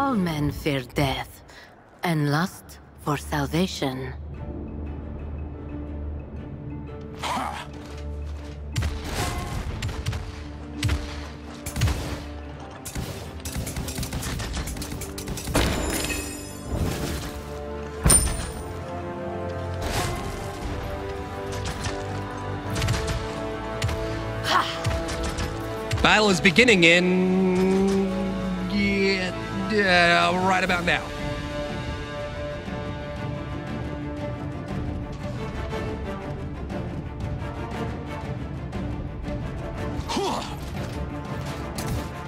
All men fear death, and lust for salvation. Battle is beginning in. Uh, right about now.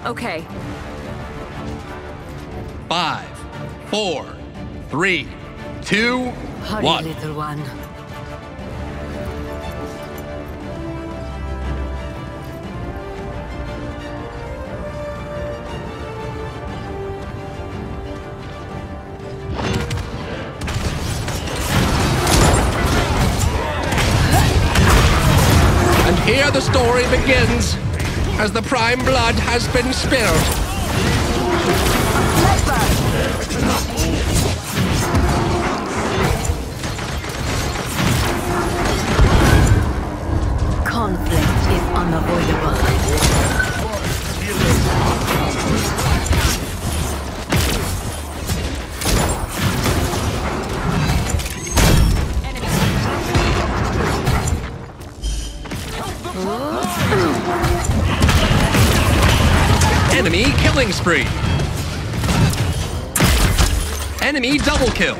Okay, Five, four, three, two, Hurry, one. little one. The story begins as the prime blood has been spilled. Conflict is unavoidable. Spree. Enemy double kill.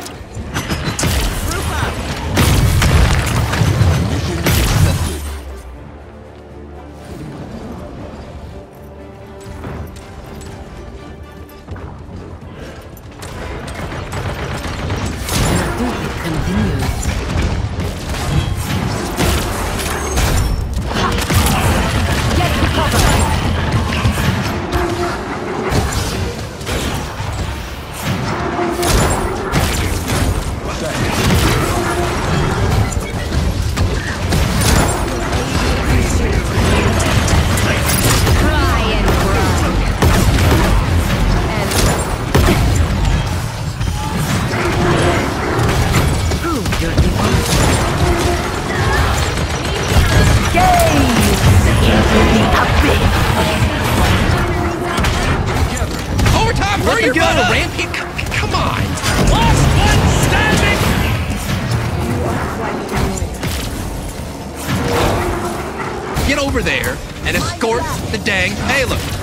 The dang payload.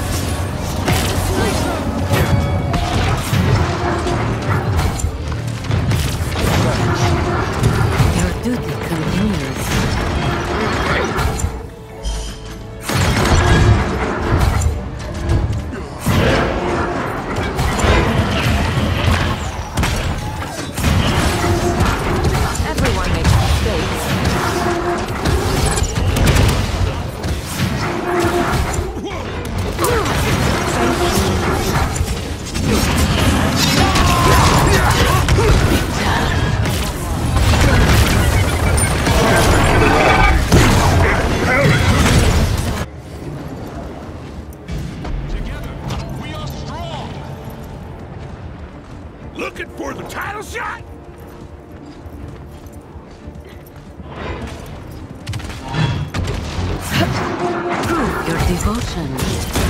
Devotion.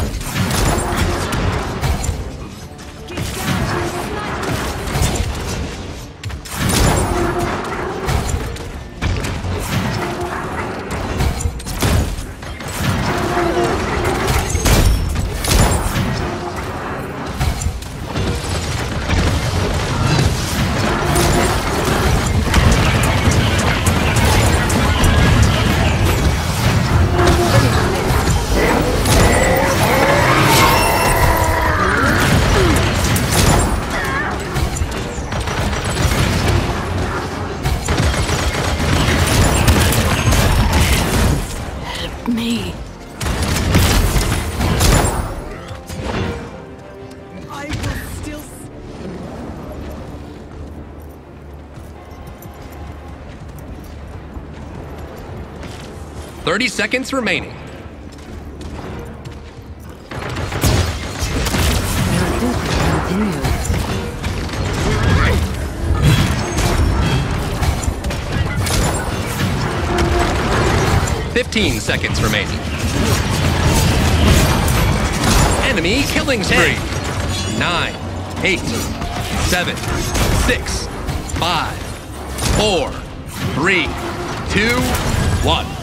30 seconds remaining. Fifteen seconds remaining. Enemy killing spree. Nine, eight, seven, six, five, four, three, two, one.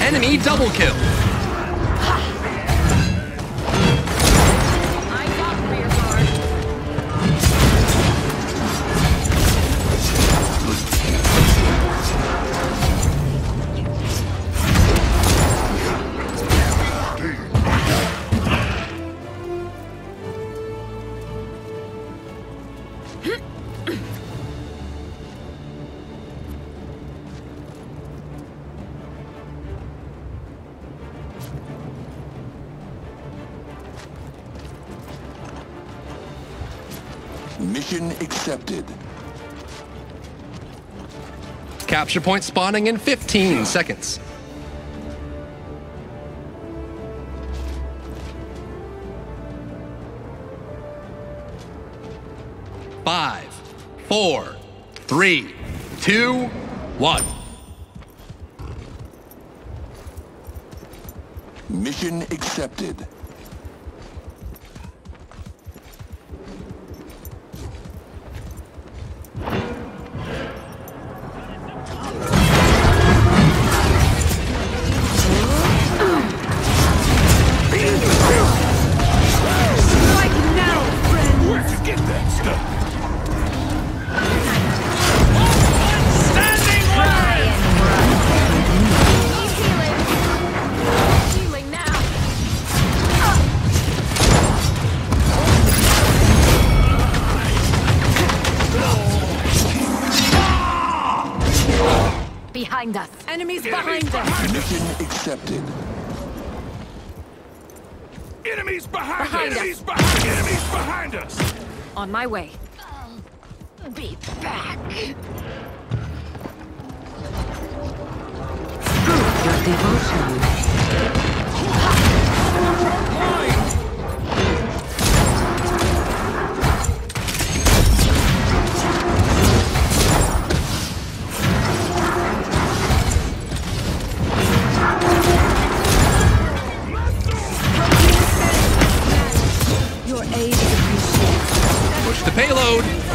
Enemy double kill. Mission accepted. Capture point spawning in 15 seconds. Five, four, three, two, one. Mission accepted. Behind us. Mission accepted. Enemies behind, Behind us. enemies behind, enemies behind us! On my way. Be back. Your devotion. Push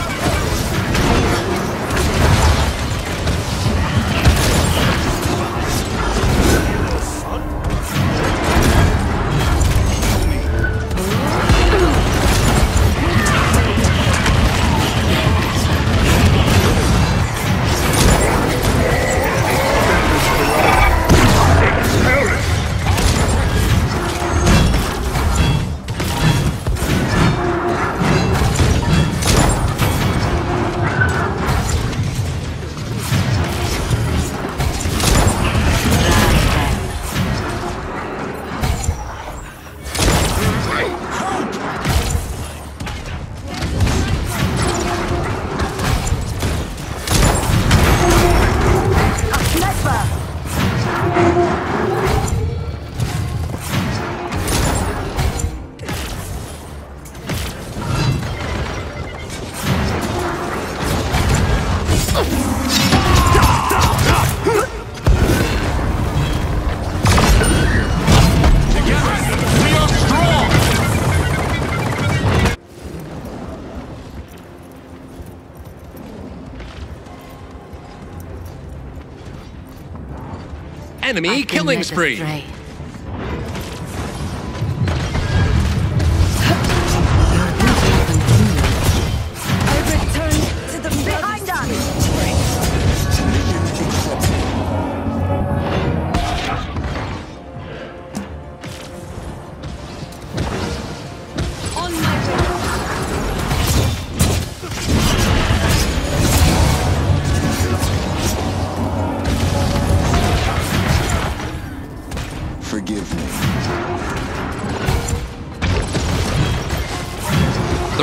Enemy I've killing spree.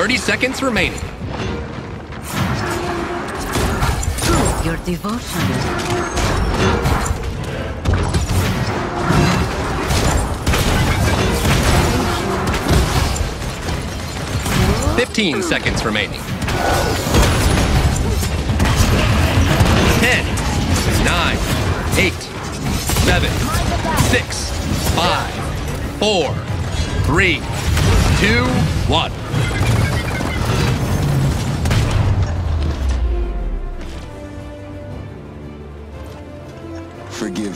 30 seconds remaining. your devotion. Fifteen seconds remaining. Ten, nine, eight, seven, six, five, four, three, two, one.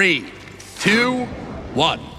Three, two, one.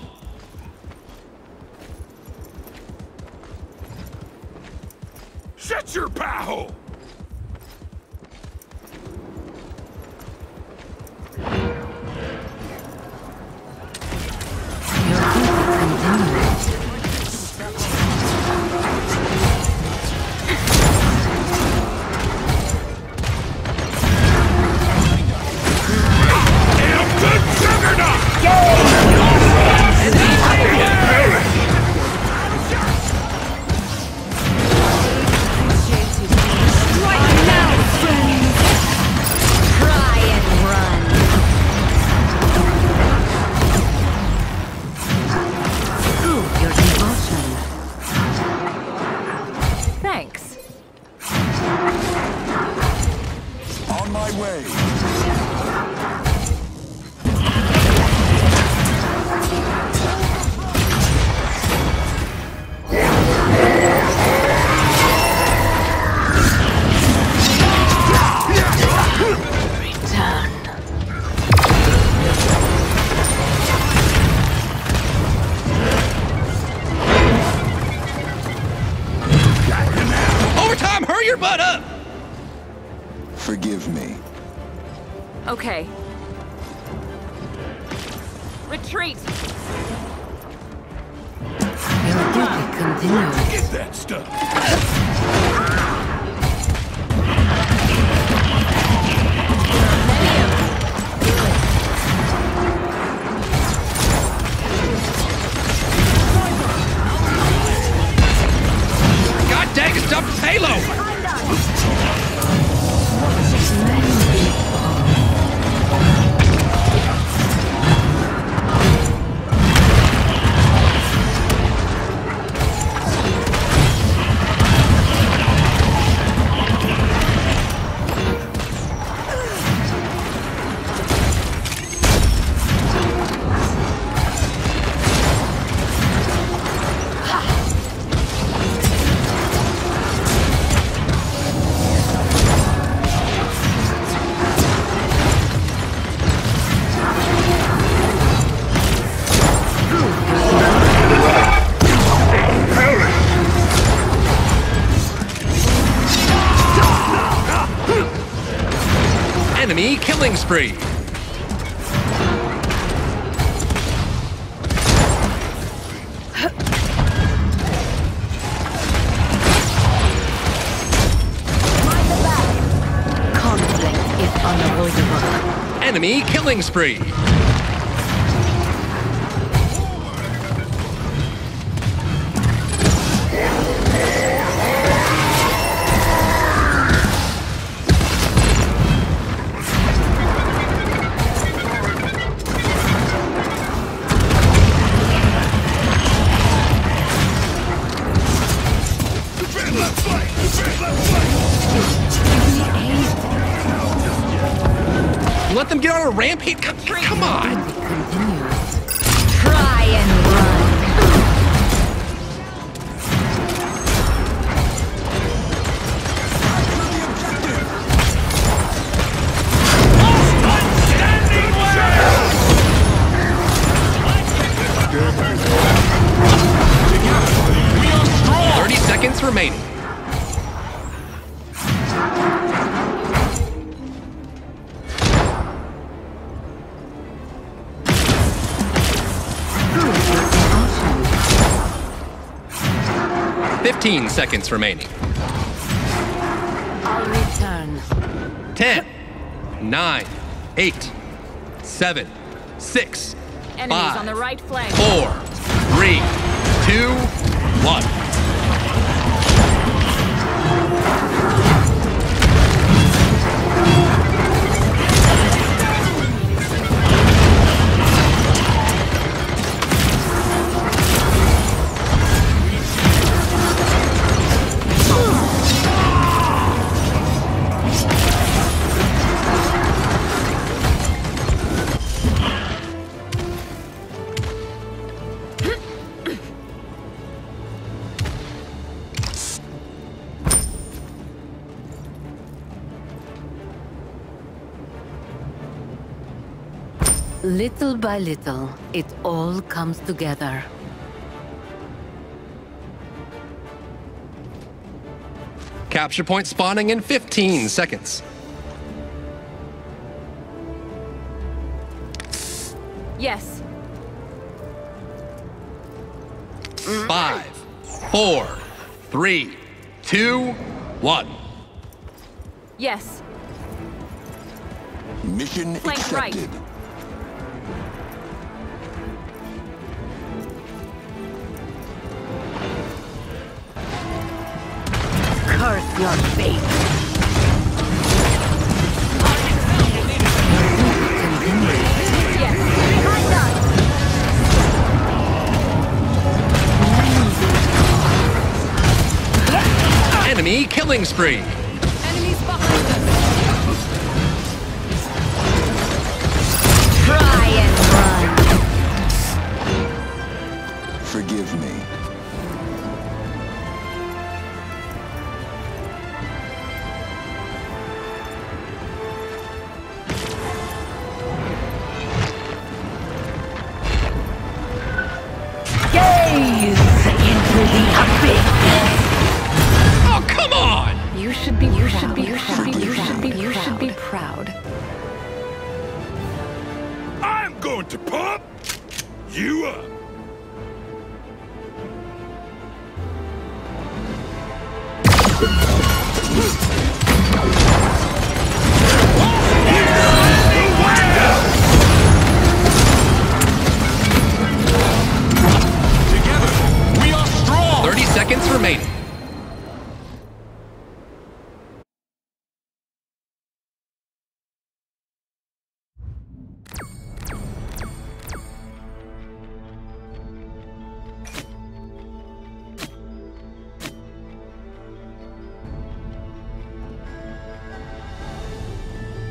Butt up! Forgive me. Okay. Retreat! Your duty continues. Get that stuff! God dang, it's up Halo! Let's go. Spree. Conflict is unavoidable. Enemy killing spree. Them 15 seconds remaining. I'll return. 10, 9, 8, 7, 6, Enemies five, on the right flank. 4, 3, 2, 1. Little by little, it all comes together. Capture point spawning in 15 seconds. Yes. Five, four, three, two, one. Yes. Mission Flank right. Curse your fate. Killing spree. Forgive me. Let's go.